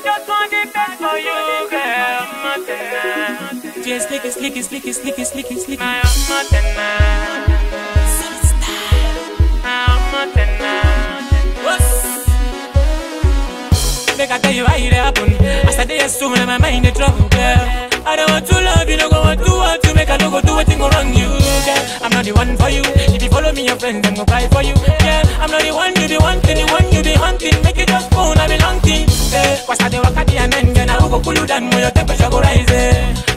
the best for you, girl. Montana. Just slicky, slicky, slicky, slicky, slicky, slicky. My Montana. My Montana. Make I tell you how it happen. As I day so when my mind in trouble, girl. I don't want to love you, don't go want to want to make I don't go do what thing go wrong you, girl. I'm not the one for you. If you follow me, your friends them go cry for you, yeah. I'm not the one then I will go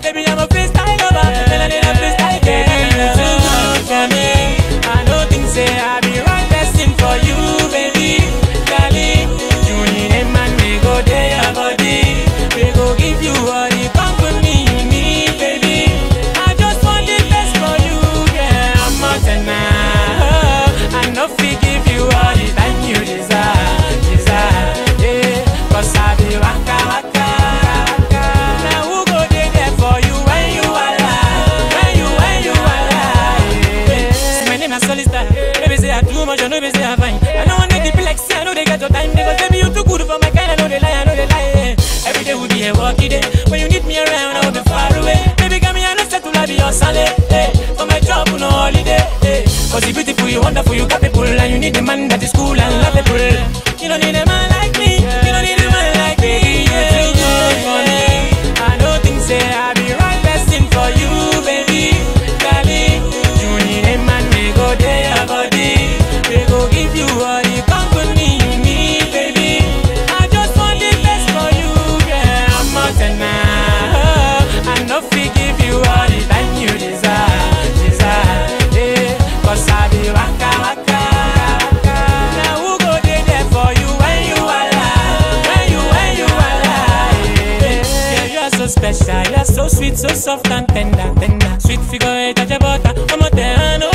See my Solista, baby say I too much, I know baby say I fine. I know one day they be I know they get your time because baby you too good for my kind, I know they lie, I know they lie. Every day will be a worky day. When you need me around, I will be far away. Baby, come here, I know settle, I be your solid. Hey, for my job, no holiday. Hey, cause you beautiful, you wonderful, you capable, and you need a man that is cool and lovable. You don't need a man so special, you're so sweet, so soft and tender, tender. Sweet figure eight at your butter, I'm a ten, oh.